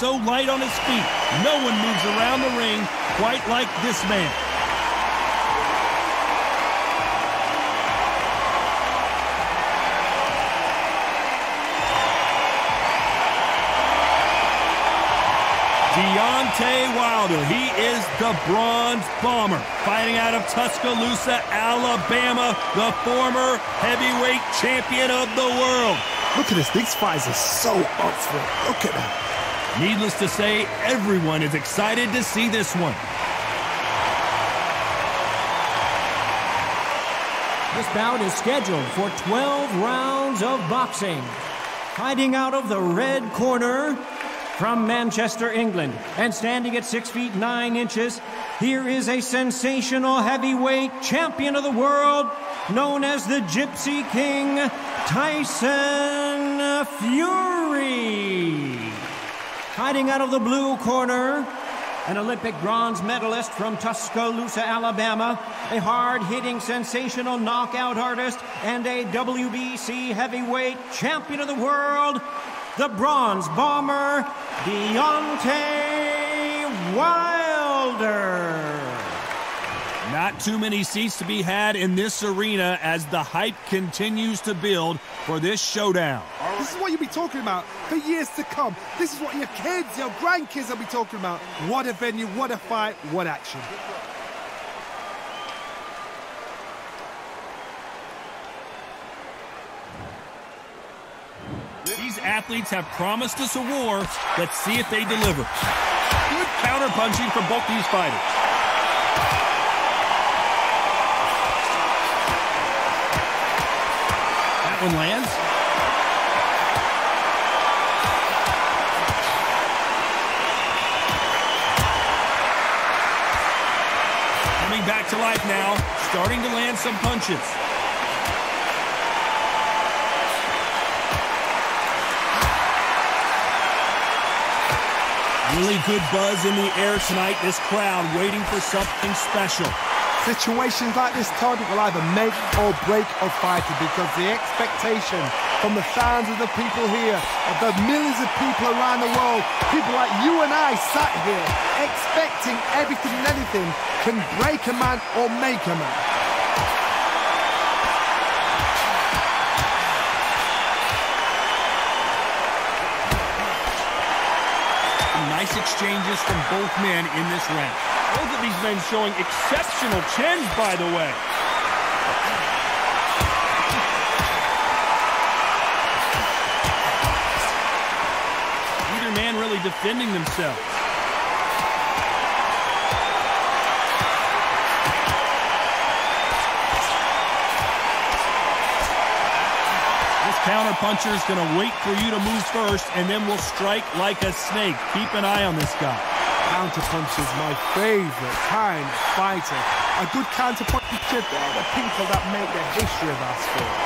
so light on his feet. No one moves around the ring quite like this man. Deontay Wilder, he is the Bronze Bomber, fighting out of Tuscaloosa, Alabama, the former heavyweight champion of the world. Look at this. These fighters are so up for it. Look at that. Needless to say, everyone is excited to see this one. This bout is scheduled for 12 rounds of boxing. Fighting out of the red corner from Manchester, England, and standing at 6 feet 9 inches, here is a sensational heavyweight champion of the world, known as the Gypsy King, Tyson Fury. Hiding out of the blue corner, an Olympic bronze medalist from Tuscaloosa, Alabama, a hard-hitting, sensational knockout artist, and a WBC heavyweight champion of the world, the bronze bomber, Deontay Wilder. Not too many seats to be had in this arena as the hype continues to build for this showdown. This is what you'll be talking about for years to come. This is what your kids, your grandkids will be talking about. What a venue, what a fight, what action. These athletes have promised us a war. Let's see if they deliver. Good counterpunching from both these fighters. That one lands. Back to life now, starting to land some punches. Really good buzz in the air tonight. This crowd waiting for something special. Situations like this, Todd, will either make or break a fighter because the expectation from the fans of the people here, of the millions of people around the world, people like you and I sat here expecting everything and anything can break a man or make a man. Nice exchanges from both men in this round. Both of these men showing exceptional chins, by the way. Either man really defending themselves. This counter puncher is going to wait for you to move first, and then will strike like a snake. Keep an eye on this guy. Counterpunch is my favorite kind of fighter. A good counterpuncher, they're the people that make the history of our sport.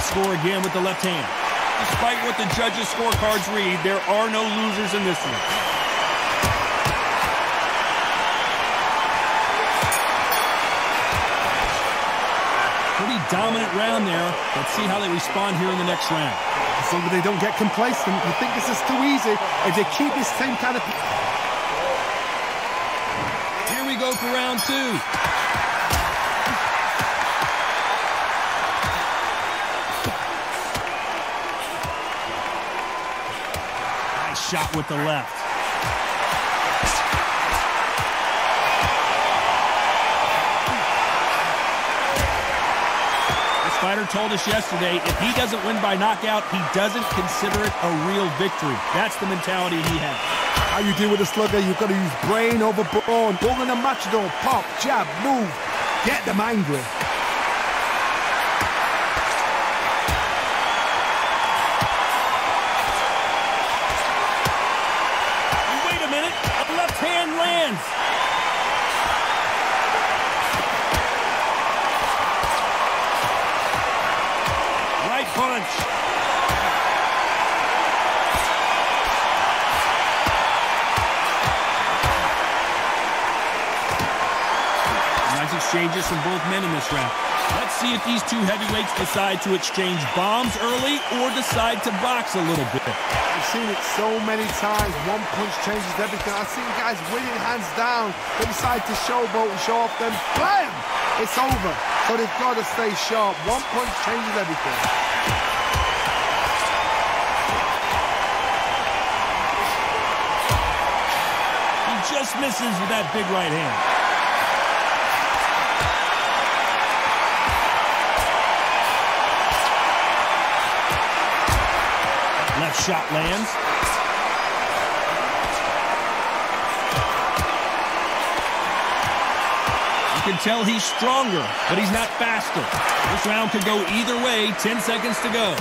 Score again with the left hand. Despite what the judges' scorecards read, there are no losers in this one. Dominant round there. Let's see how they respond here in the next round. As long as they don't get complacent, you think this is too easy. If they keep this same kind of... Here we go for round two. Nice shot with the left. Fighter told us yesterday, if he doesn't win by knockout, he doesn't consider it a real victory. That's the mentality he has. How you deal with a slugger, you've got to use brain over brawn. Bull in a matador, pop, jab, move. Get them angry. Right punch. Nice exchanges from both men in this round. Let's see if these two heavyweights decide to exchange bombs early or decide to box a little bit. I've seen it so many times. One punch changes everything. I've seen guys winning hands down. They decide to showboat and show off them. Blam! It's over. So they've got to stay sharp. One punch changes everything. Just misses with that big right hand. Left shot lands. You can tell he's stronger, but he's not faster. This round could go either way. 10 seconds to go.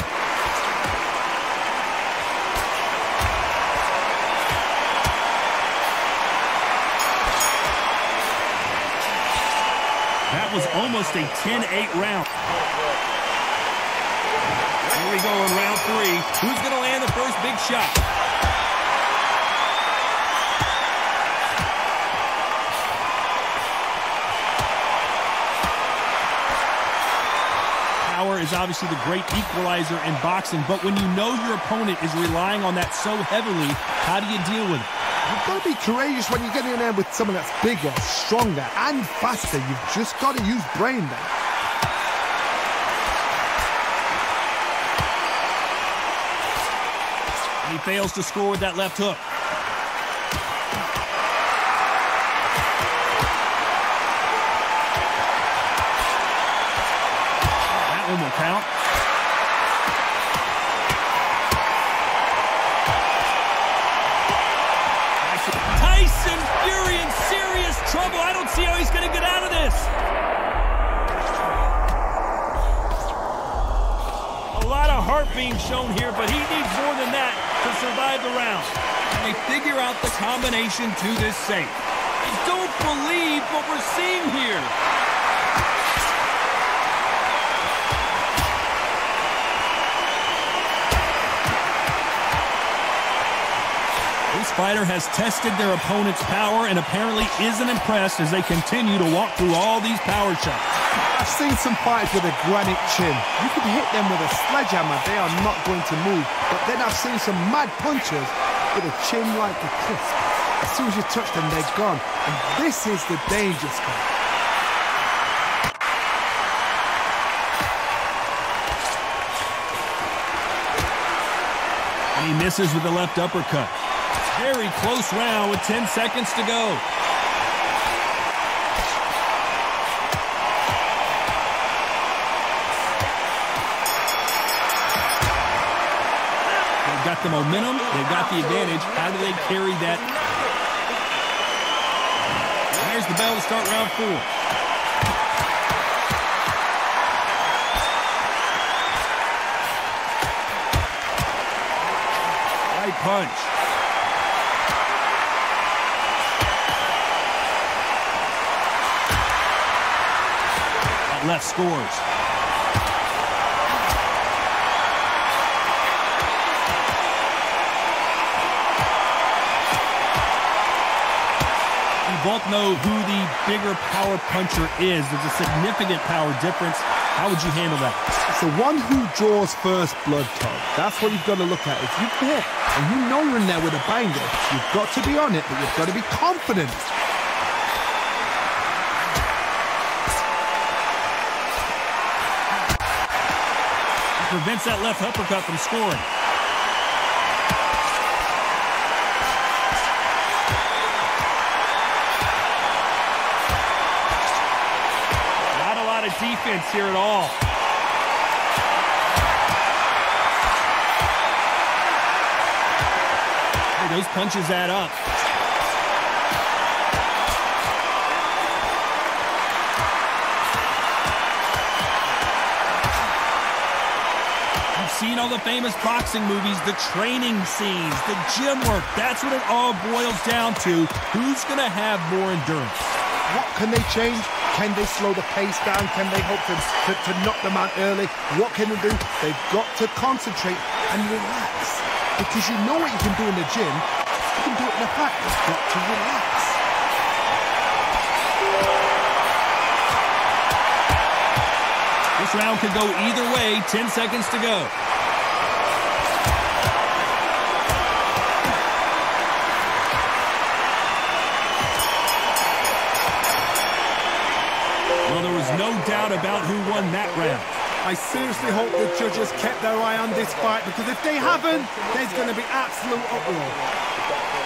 That was almost a 10-8 round. Here we go in round three. Who's going to land the first big shot? Power is obviously the great equalizer in boxing, but when you know your opponent is relying on that so heavily, how do you deal with it? You've got to be courageous when you get in there with someone that's bigger, stronger, and faster. You've just got to use brain then. He fails to score with that left hook. Count. Tyson Fury in serious trouble. I don't see how he's going to get out of this. A lot of heart being shown here, but he needs more than that to survive the round. And they figure out the combination to this safe. I don't believe what we're seeing here. Fighter has tested their opponent's power and apparently isn't impressed as they continue to walk through all these power shots. I've seen some fighters with a granite chin. You could hit them with a sledgehammer, they are not going to move. But then I've seen some mad punchers with a chin like a crisp. As soon as you touch them, they're gone. And this is the danger spot. He misses with the left uppercut. Very close round with 10 seconds to go. They've got the momentum. They've got the advantage. How do they carry that? There's the bell to start round four. Punch. That left scores. We both know who the bigger power puncher is. There's a significant power difference. How would you handle that? It's the one who draws first blood, Todd. That's what you've got to look at. If you've hit and you know you're in there with a banger, you've got to be on it, but you've got to be confident. Prevents that left uppercut from scoring. Not a lot of defense here at all. Hey, those punches add up. Seen all the famous boxing movies, the training scenes, the gym work. That's what it all boils down to. Who's going to have more endurance? What can they change? Can they slow the pace down? Can they hope to, to, to knock them out early? What can they do? They've got to concentrate and relax. Because you know what you can do in the gym. You can do it in the fight. You've got to relax. Round could go either way. 10 seconds to go. Well, there was no doubt about who won that round. I seriously hope the judges kept their eye on this fight because if they haven't, there's going to be absolute uproar.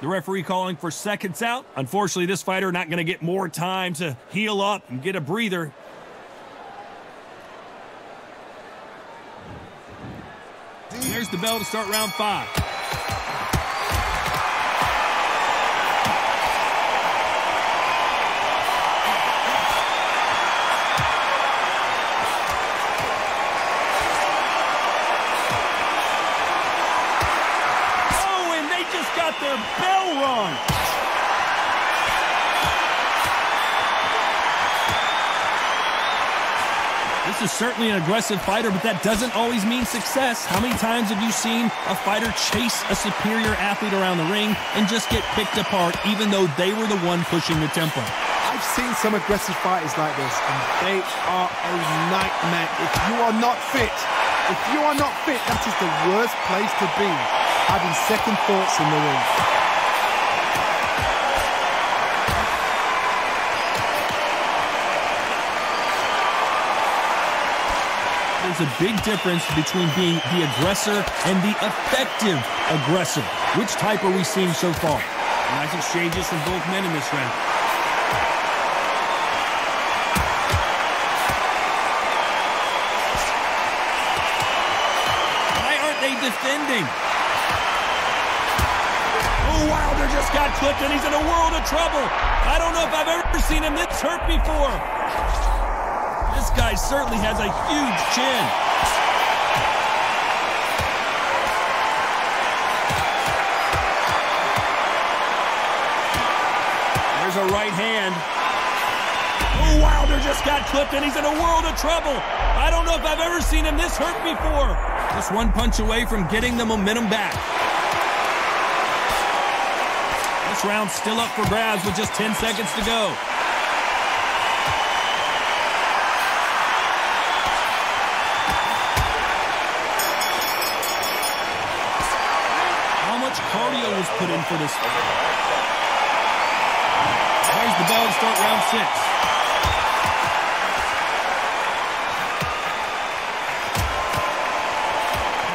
The referee calling for seconds out. Unfortunately, this fighter not going to get more time to heal up and get a breather. There's the bell to start round five. Just got their bell rung. This is certainly an aggressive fighter, but that doesn't always mean success. How many times have you seen a fighter chase a superior athlete around the ring and just get picked apart even though they were the one pushing the tempo? I've seen some aggressive fighters like this, and they are a nightmare. If you are not fit, if you are not fit, that is the worst place to be, having second thoughts in the ring. There's a big difference between being the aggressor and the effective aggressor. Which type are we seeing so far? Nice exchanges from both men in this round. Why aren't they defending? Just got clipped and he's in a world of trouble. I don't know if I've ever seen him this hurt before. This guy certainly has a huge chin. There's a right hand. Oh, Wilder just got clipped and he's in a world of trouble. I don't know if I've ever seen him this hurt before. Just one punch away from getting the momentum back. This round's still up for grabs with just 10 seconds to go. How much cardio was put in for this? There's the bell to start round six.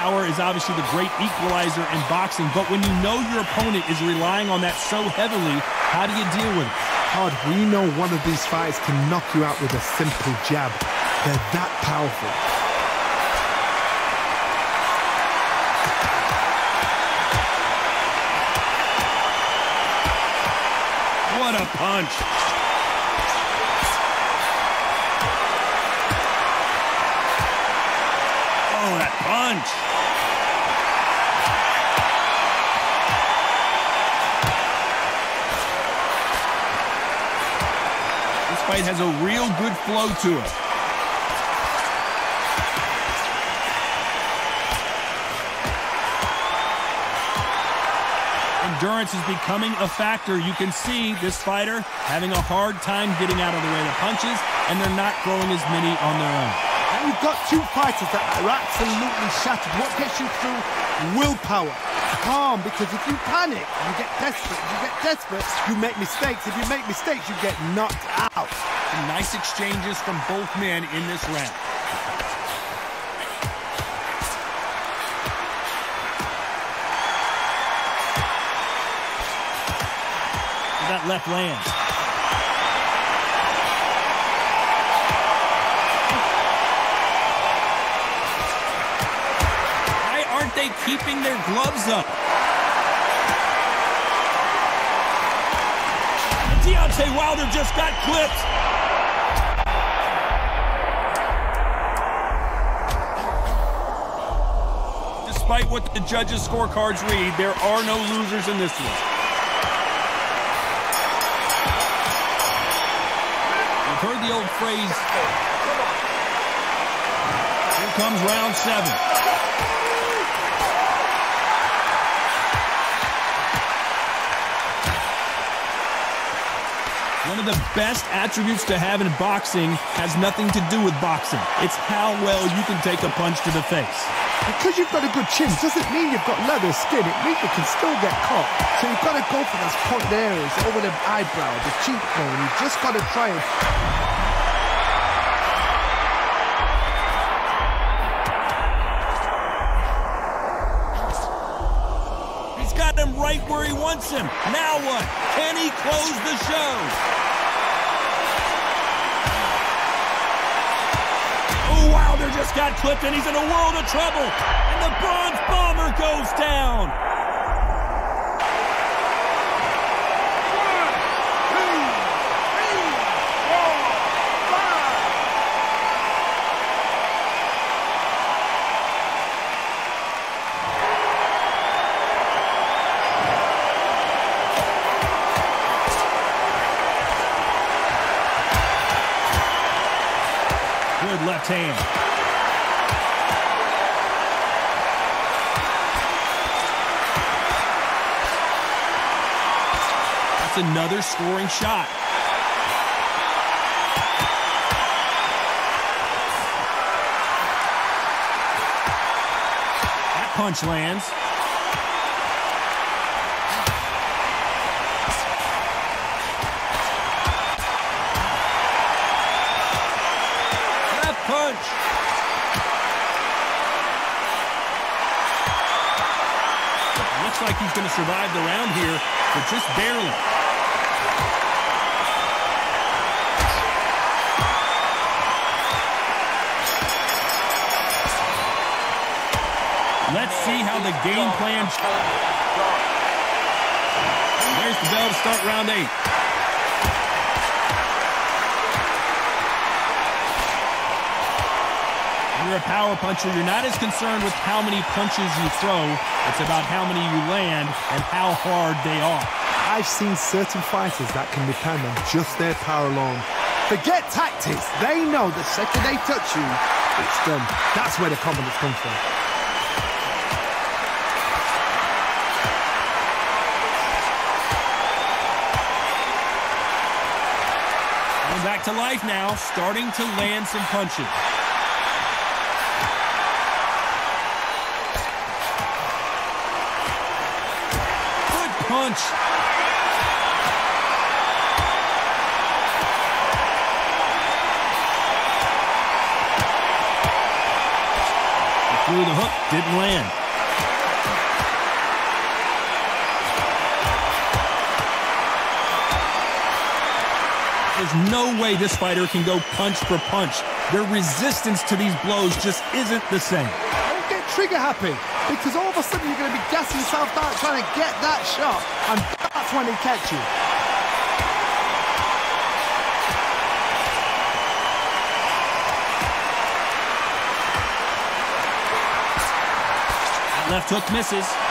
Power is obviously the great equalizer in boxing, but when you know your opponent is relying on that so heavily, how do you deal with it? Hard, we know one of these fighters can knock you out with a simple jab. They're that powerful. What a punch! Oh, that punch! This has a real good flow to it. Endurance is becoming a factor. You can see this fighter having a hard time getting out of the way of punches, and they're not throwing as many on their own. And you've got two fighters that are absolutely shattered. What gets you through? Willpower. Calm, because if you panic, you get desperate. If you get desperate, you make mistakes. If you make mistakes, you get knocked out. Nice exchanges from both men in this round. That left lands. Keeping their gloves up? Deontay Wilder just got clipped. Despite what the judges' scorecards read, there are no losers in this one. You've heard the old phrase, here comes round seven. One of the best attributes to have in boxing has nothing to do with boxing. It's how well you can take a punch to the face. Because you've got a good chin doesn't mean you've got leather skin. It means you can still get caught. So you've got to go for those point areas over the eyebrow, the cheekbone. You've just got to try and He's got him right where he wants him. Now what? Can he close the show? Just got clipped and he's in a world of trouble. And the Bronze Bomber goes down. Another scoring shot. That punch lands. That punch. Looks like he's going to survive the round here, but just barely. Game plan... There's the bell to start round eight. You're a power puncher, you're not as concerned with how many punches you throw. It's about how many you land and how hard they are. I've seen certain fighters that can depend on just their power alone. Forget tactics. They know the second they touch you, it's done. That's where the confidence comes from. Back to life now, starting to land some punches. Good punch. threw the hook, didn't land. There's no way this fighter can go punch for punch. Their resistance to these blows just isn't the same. Don't get trigger happy, because all of a sudden you're going to be gassing yourself out trying to get that shot, and that's when they catch you. Left hook misses.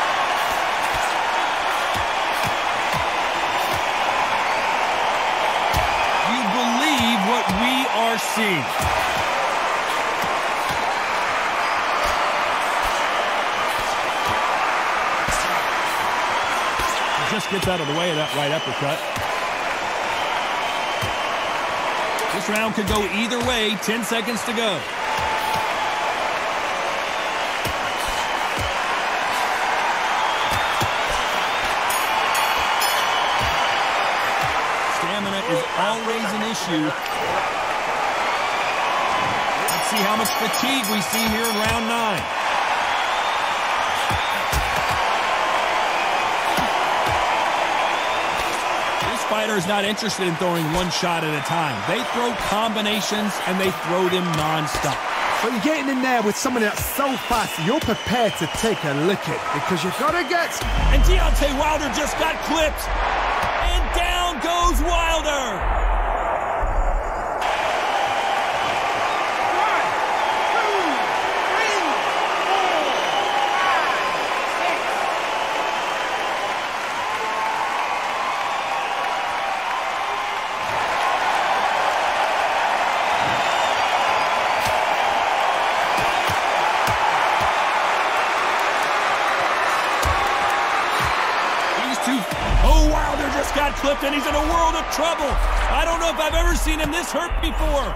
Seed. Just gets out of the way of that right uppercut. This round could go either way. 10 seconds to go. Stamina is always an issue see how much fatigue we see here in round nine. This fighter is not interested in throwing one shot at a time. They throw combinations, and they throw them nonstop. But you're getting in there with somebody that's so fast, you're prepared to take a lick licking because you've got to get... And Deontay Wilder just got clipped. And down goes Wilder. Clipped and he's in a world of trouble. I don't know if I've ever seen him this hurt before.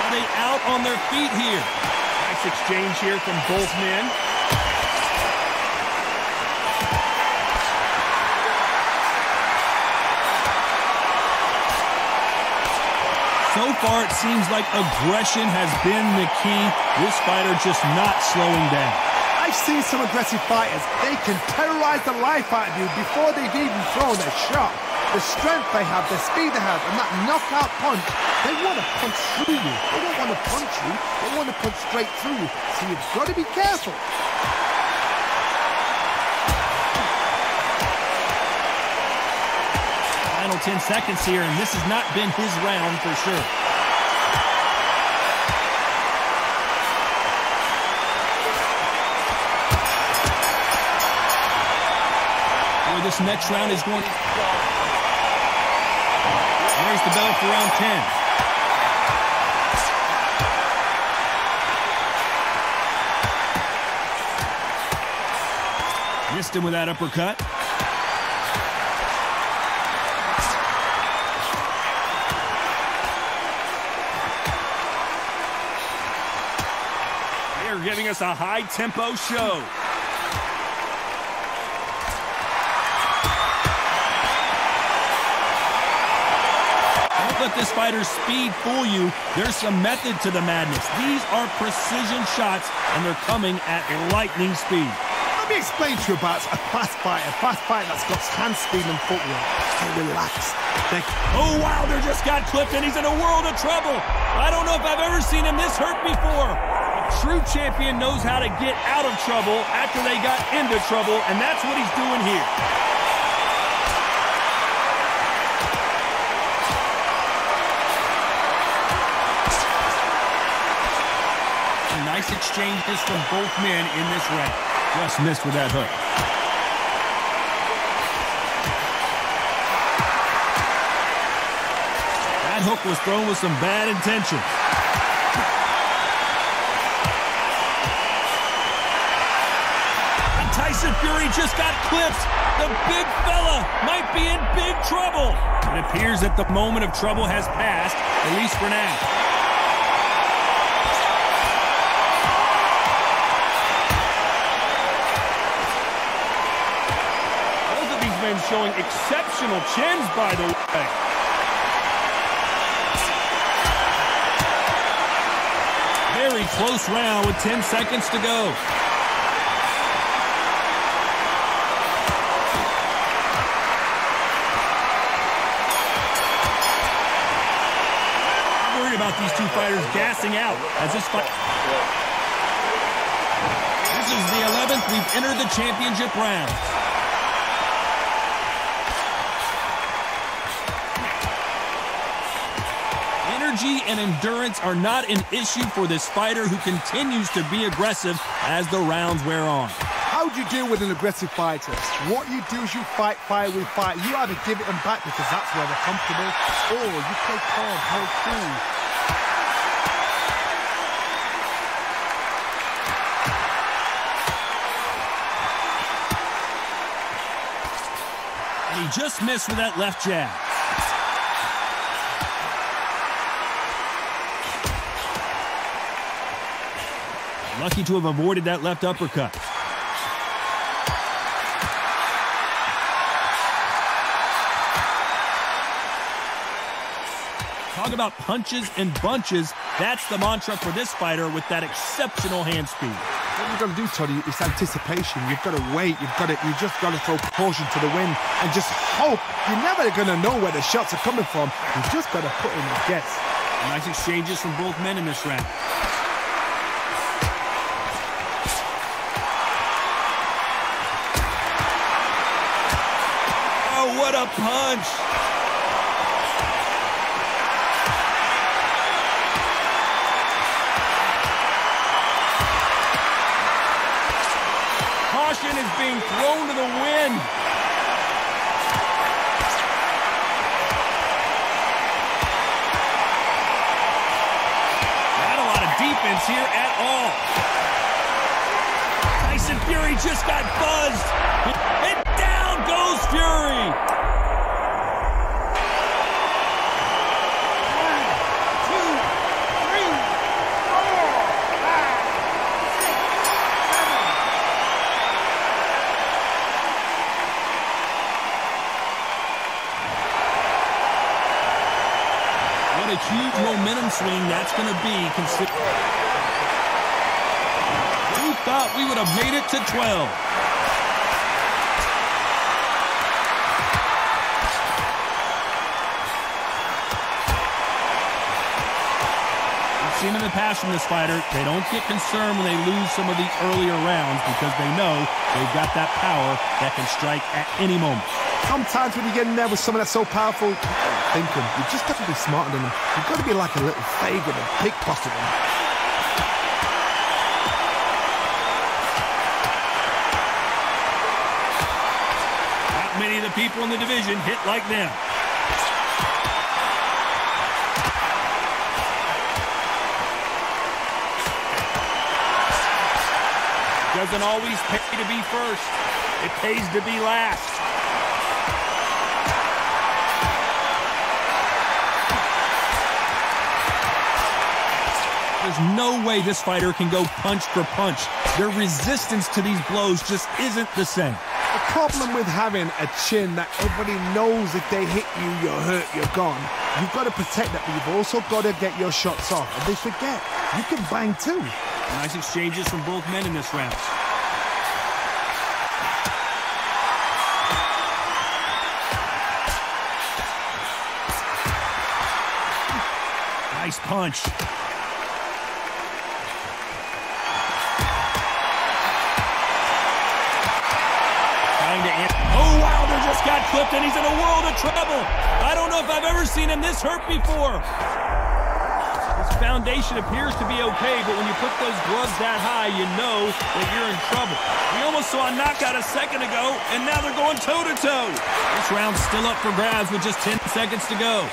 Are they out on their feet here? Nice exchange here from both men. Far, it seems like aggression has been the key. This fighter just not slowing down. I've seen some aggressive fighters. They can terrorize the life out of you before they've even thrown a shot. The strength they have, the speed they have, and that knockout punch, they want to punch through you. They don't want to punch you. They want to punch straight through you. So you've got to be careful. final 10 seconds here, and this has not been his round for sure. This next round is going. There's the bell for round 10. Missed him with that uppercut. They're giving us a high-tempo show. Let this fighter's speed fool you. There's some method to the madness. These are precision shots, and they're coming at lightning speed. Let me explain to you about a fast fighter, a fast fighter that's got hand speed and footwork. So relax. Oh, they... Oh, Wilder just got clipped, and he's in a world of trouble. I don't know if I've ever seen him this hurt before A true champion knows how to get out of trouble after they got into trouble, and that's what he's doing here. Exchanges from both men in this round. Just missed with that hook. That hook was thrown with some bad intention. Tyson Fury just got clipped. The big fella might be in big trouble. It appears that the moment of trouble has passed, at least for now. Men showing exceptional chins, by the way. Very close round with 10 seconds to go. Worried about these two fighters gassing out as this fight. This is the 11th. We've entered the championship round. Energy and endurance are not an issue for this fighter who continues to be aggressive as the rounds wear on. How do you deal with an aggressive fighter? What you do is you fight fire with fire. You either give it them back because that's where they're comfortable, or you play calm, hold cool, he just missed with that left jab. Lucky to have avoided that left uppercut. Talk about punches and bunches. That's the mantra for this fighter with that exceptional hand speed. What you've got to do, Tony, is anticipation. You've got to wait. You've got to, you just got to throw caution to the wind and just hope. You're never going to know where the shots are coming from. You've just got to put in the gets. Nice exchanges from both men in this round. What a punch! Caution is being thrown to the wind. Not a lot of defense here at all. Tyson Fury just got buzzed. And down goes Fury. A huge momentum swing that's going to be. Consider Who thought we would have made it to 12? We've seen in the past from this fighter, they don't get concerned when they lose some of the earlier rounds because they know they've got that power that can strike at any moment. Sometimes when you get in there with someone that's so powerful, thinking, you just got to be smarter than them. You've got to be like a little favourite and pickpocket. Not many of the people in the division hit like them. Doesn't always pay to be first. It pays to be last. There's no way this fighter can go punch for punch. Their resistance to these blows just isn't the same. The problem with having a chin that everybody knows if they hit you, you're hurt, you're gone. You've got to protect that, but you've also got to get your shots off. And they forget, you can bang too. Nice exchanges from both men in this round. Nice punch. Got clipped and he's in a world of trouble. I don't know if I've ever seen him this hurt before. His foundation appears to be okay, but when you put those gloves that high, you know that you're in trouble. We almost saw a knockout a second ago, and now they're going toe-to-toe. -toe. This round's still up for grabs with just 10 seconds to go.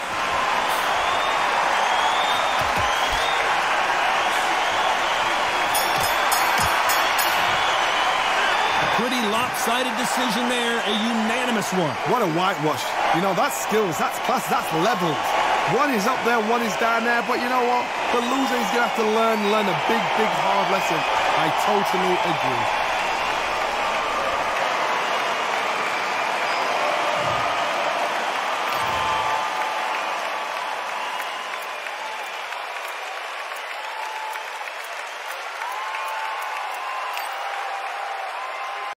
Lopsided decision there, a unanimous one. What a whitewash. You know, that's skills, that's class, that's levels. One is up there, one is down there, but you know what? The loser is going to have to learn, learn a big, big, hard lesson. I totally agree.